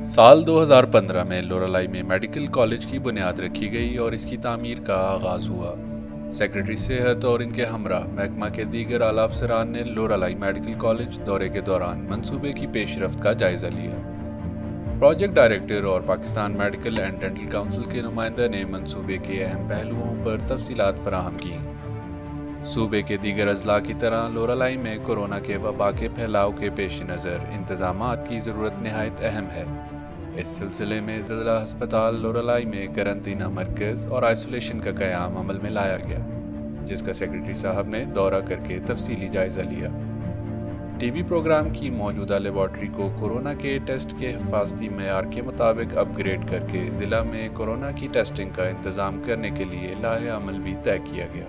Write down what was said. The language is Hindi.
साल 2015 में लोरालाई में मेडिकल कॉलेज की बुनियाद रखी गई और इसकी तामीर का आगाज़ हुआ। सेक्रेटरी सेहत और इनके हमरा महकमा के दीगर आला अफसरान ने लोरालाई मेडिकल कॉलेज दौरे के दौरान मंसूबे की पेशरफ का जायजा लिया। प्रोजेक्ट डायरेक्टर और Pakistan medical and dental council के नुमाइंदा ने मंसूबे के अहम पहलुओं पर तफसीत फराहम की। सूबे के दीगर अजला की तरह लोरालाई में कोरोना के वबा के फैलाव के पेश नज़र इंतज़ाम की ज़रूरत नहायत अहम है। इस सिलसिले में ज़िला अस्पताल लोरालाई में करंतना मरकज़ और आइसोलेशन का क्याम अमल में लाया गया, जिसका सेक्रेटरी साहब ने दौरा करके तफसीली जायज़ा लिया। टीवी प्रोग्राम की मौजूदा लेबॉर्ट्री को कोरोना के टेस्ट के हिफाजती मैार के मुताबिक अपग्रेड करके ज़िला में कोरोना की टेस्टिंग का इंतज़ाम करने के लिए लाहे अमल भी तय किया गया।